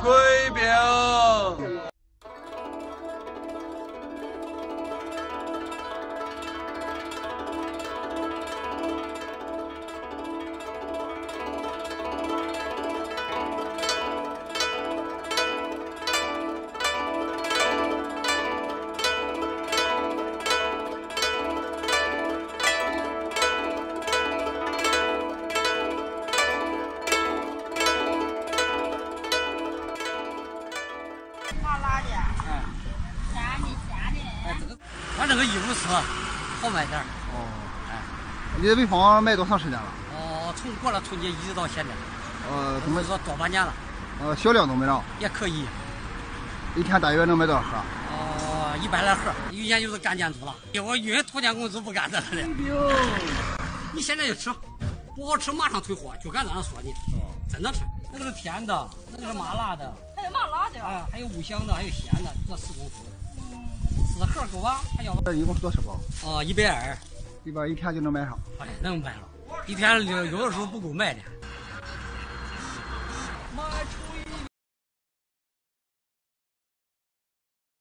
炊饼。麻辣的，哎，咸的咸的。哎，这个俺这个一五四，好卖点儿。哦，哎，你在潍坊卖多长时间了？哦，从过了春节一直到现在，呃，都没我说多半年了，呃销量怎么样，也可以。一天大约能卖多少盒？哦，一百来盒。以前就是干建筑了，我因土建公司不干这个的。你现在就吃，不好吃马上退货，就敢这样说你。真的吃，那个是甜的，那个是麻辣的，还有麻辣的。啊，还有五香的，还有咸的，这四种口味。嗯四盒够吧？还要这一共是多少包？啊，一百二，一般一天就能卖上。哎，能卖了。一天有有的时候不够卖的。